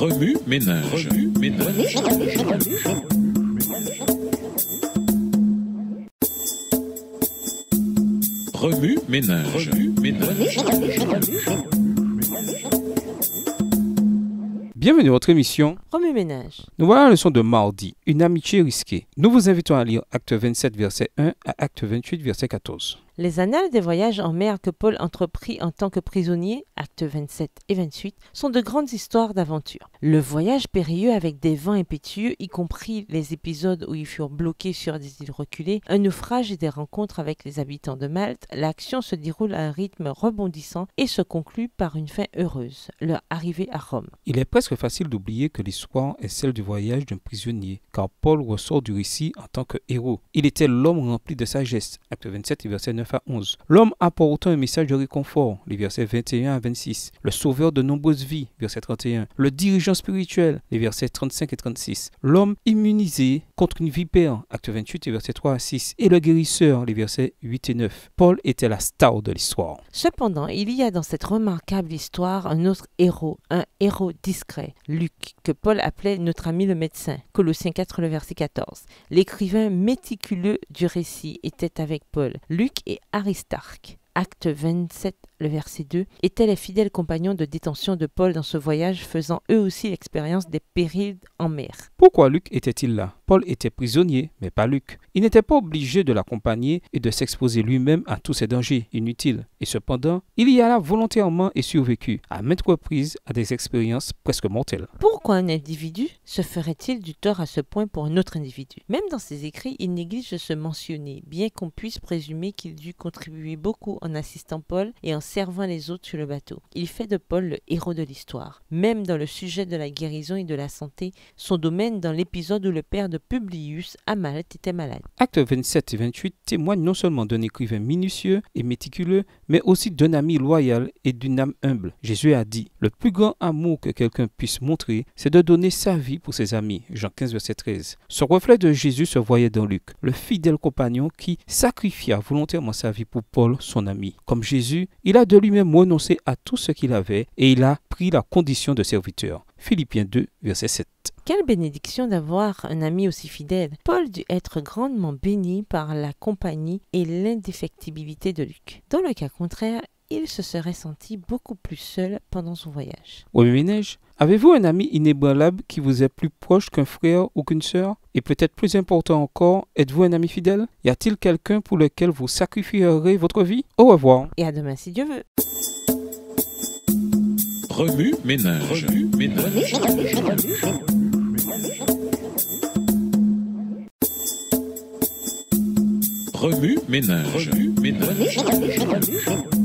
Remue ménage. Remue ménage. Remue ménage. Remue ménage. Bienvenue à votre émission. Remue ménage. Nous voilà à la leçon de mardi, une amitié risquée. Nous vous invitons à lire acte 27, verset 1 à acte 28, verset 14. Les annales des voyages en mer que Paul entreprit en tant que prisonnier, actes 27 et 28, sont de grandes histoires d'aventure. Le voyage périlleux avec des vents impétueux, y compris les épisodes où ils furent bloqués sur des îles reculées, un naufrage et des rencontres avec les habitants de Malte, l'action se déroule à un rythme rebondissant et se conclut par une fin heureuse, leur arrivée à Rome. Il est presque facile d'oublier que l'histoire est celle du voyage d'un prisonnier, car Paul ressort du récit en tant que héros. Il était l'homme rempli de sagesse, acte 27 et verset 9 à 11. L'homme apportant un message de réconfort, les versets 21 à 26. Le sauveur de nombreuses vies, verset 31. Le dirigeant spirituel, les versets 35 et 36. L'homme immunisé contre une vipère, acte 28 et versets 3 à 6. Et le guérisseur, les versets 8 et 9. Paul était la star de l'histoire. Cependant, il y a dans cette remarquable histoire un autre héros, un héros discret, Luc, que Paul appelait notre ami le médecin, Colossiens 4, le verset 14. L'écrivain méticuleux du récit était avec Paul. Luc et Aristarque. Acte 27, le verset 2, étaient les fidèles compagnons de détention de Paul dans ce voyage, faisant eux aussi l'expérience des périls en mer. Pourquoi Luc était-il là? Paul était prisonnier, mais pas Luc. Il n'était pas obligé de l'accompagner et de s'exposer lui-même à tous ces dangers inutiles. Et cependant, il y alla volontairement et survécut à maintes reprises à des expériences presque mortelles. Pourquoi un individu se ferait-il du tort à ce point pour un autre individu? Même dans ses écrits, il néglige de se mentionner, bien qu'on puisse présumer qu'il dut contribuer beaucoup en assistant Paul et en servant les autres sur le bateau. Il fait de Paul le héros de l'histoire. Même dans le sujet de la guérison et de la santé, son domaine dans l'épisode où le père de Publius à Malte était malade. Actes 27 et 28 témoignent non seulement d'un écrivain minutieux et méticuleux, mais aussi d'un ami loyal et d'une âme humble. Jésus a dit, le plus grand amour que quelqu'un puisse montrer, c'est de donner sa vie pour ses amis. Jean 15, verset 13. Ce reflet de Jésus se voyait dans Luc, le fidèle compagnon qui sacrifia volontairement sa vie pour Paul, son ami. Comme Jésus, il a de lui-même renoncé à tout ce qu'il avait et il a pris la condition de serviteur. Philippiens 2, verset 7. Quelle bénédiction d'avoir un ami aussi fidèle. Paul dut être grandement béni par la compagnie et l'indéfectibilité de Luc. Dans le cas contraire, il se serait senti beaucoup plus seul pendant son voyage. Oui, ménage, avez-vous un ami inébranlable qui vous est plus proche qu'un frère ou qu'une sœur? Et peut-être plus important encore, êtes-vous un ami fidèle? Y a-t-il quelqu'un pour lequel vous sacrifierez votre vie? Au revoir. Et à demain si Dieu veut. Remue ménage. Remue ménage. Remue ménage. Remue ménage.